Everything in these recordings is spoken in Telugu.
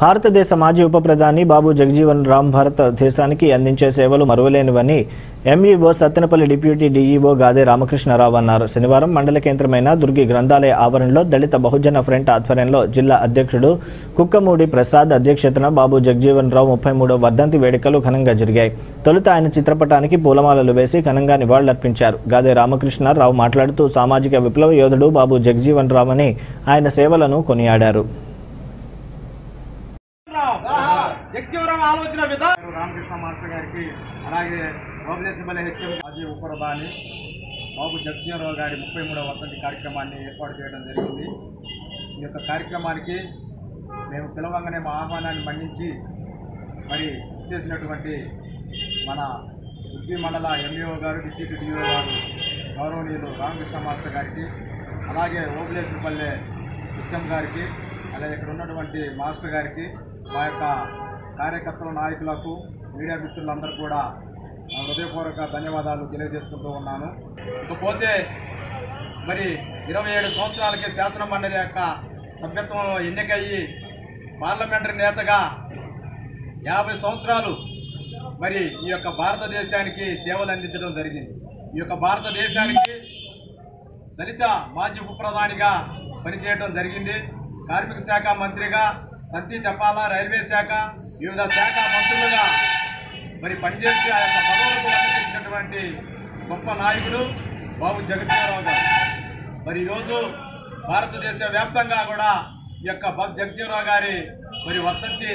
భారతదేశ మాజీ ఉప ప్రధాని బాబు జగజీవన్ రామ్ భారతదేశానికి అందించే సేవలు మరువలేనివని MEO Sattenapalli deputy DEO Gade Ramakrishnarao అన్నారు. శనివారం మండల కేంద్రమైన దుర్గి గ్రంథాలయ ఆవరణలో దళిత బహుజన ఫ్రంట్ ఆధ్వర్యంలో జిల్లా అధ్యక్షుడు కుక్కమూడి ప్రసాద్ అధ్యక్షతన బాబు జగజీవన్ రావు ముప్పై మూడో వర్ధంతి వేడుకలు ఘనంగా జరిగాయి. తొలుత ఆయన చిత్రపటానికి పూలమాలలు వేసి ఘనంగా నివాళులర్పించారు. గాదే రామకృష్ణారావు మాట్లాడుతూ సామాజిక విప్లవ యోధుడు బాబు జగజీవన్ రావు అని ఆయన సేవలను కొనియాడారు. జగ్జీవరావు ఆలోచన విధానం. రామకృష్ణ మాస్టర్ గారికి అలాగే ఓబులేశ్వరపల్లి హెచ్ఎం మాజీ ఉపరబాని బాబు జగ్జీవరావు గారి ముప్పై మూడవ వసతి కార్యక్రమాన్ని ఏర్పాటు చేయడం జరిగింది. ఈ యొక్క కార్యక్రమానికి మేము పిలవంగానే మా ఆహ్వానాన్ని మన్నించి మరి చేసినటువంటి మన ఉద్ది మండల ఎంఈఓ గారు డిప్యూటీ డిఓ గారు గౌరవనీయులు రామకృష్ణ మాస్టర్ గారికి అలాగే ఓబులేశ్వరపల్లె హెచ్ఎం గారికి అలాగే ఇక్కడ ఉన్నటువంటి మాస్టర్ గారికి మా యొక్క కార్యకర్తల నాయకులకు మీడియా మిత్రులందరూ కూడా హృదయపూర్వక ధన్యవాదాలు తెలియజేసుకుంటూ ఉన్నాను. ఇకపోతే మరి ఇరవై ఏడు సంవత్సరాలకి శాసన మండలి యొక్క సభ్యత్వంలో ఎన్నికయ్యి పార్లమెంటరీ నేతగా యాభై సంవత్సరాలు మరి ఈ యొక్క భారతదేశానికి సేవలు అందించడం జరిగింది. ఈ యొక్క భారతదేశానికి దళిత మాజీ ఉప ప్రధానిగా పనిచేయడం జరిగింది. కార్మిక శాఖ మంత్రిగా తంతి తపాలా రైల్వే శాఖ వివిధ శాఖ మంత్రులుగా మరి పనిచేసి ఆ యొక్క పదవులకు అందించినటువంటి గొప్ప నాయకుడు బాబు జగజ్జీవరావు గారు. మరి ఈరోజు భారతదేశ వ్యాప్తంగా కూడా ఈ యొక్క బాబు జగజ్జీవరావు గారి మరి వర్తంతి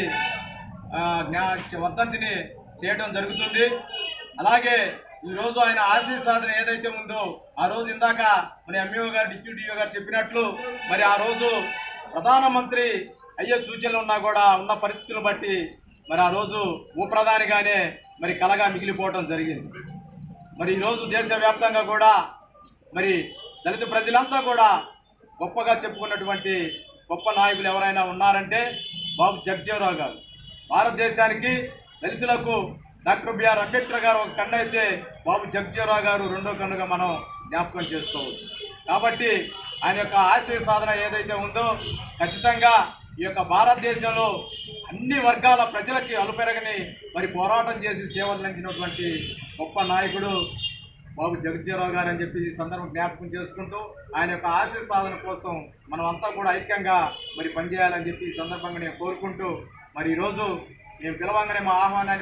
వర్తంతిని జ్ఞా- చేయడం జరుగుతుంది. అలాగే ఈరోజు ఆయన ఆశీస్ సాధన ఏదైతే ఉందో ఆ రోజు ఇందాక మన ఎంఈఓ గారు డిప్యూటీ గారు చెప్పినట్లు మరి ఆ రోజు ప్రధానమంత్రి అయ్యే సూచనలు ఉన్నా కూడా ఉన్న పరిస్థితులు బట్టి మరి ఆ రోజు ఉపప్రధానిగానే మరి కలగా మిగిలిపోవడం జరిగింది. మరి ఈరోజు దేశవ్యాప్తంగా కూడా మరి దళిత ప్రజలంతా కూడా గొప్పగా చెప్పుకున్నటువంటి గొప్ప నాయకులు ఎవరైనా ఉన్నారంటే బాబు జగ్జీవరావు గారు. భారతదేశానికి దళితులకు డాక్టర్ బిఆర్ అంబేద్కర్ గారు ఒక కన్ను అయితే బాబు జగ్జీవరావు గారు రెండో కన్నుగా మనం జ్ఞాపకం చేసుకోవచ్చు. కాబట్టి ఆయన యొక్క ఆశయ సాధన ఏదైతే ఉందో ఖచ్చితంగా ఈ యొక్క భారతదేశంలో అన్ని వర్గాల ప్రజలకి అలుపెరగని మరి పోరాటం చేసి సేవలందించినటువంటి గొప్ప నాయకుడు బాబు జగజ్జీరావు గారు అని చెప్పి ఈ సందర్భం జ్ఞాపకం చేసుకుంటూ ఆయన యొక్క ఆశయ సాధన కోసం మనం అంతా కూడా ఐక్యంగా మరి పనిచేయాలని చెప్పి ఈ సందర్భంగా నేను కోరుకుంటూ మరి ఈరోజు మేము పిలవంగానే మా ఆహ్వానాన్ని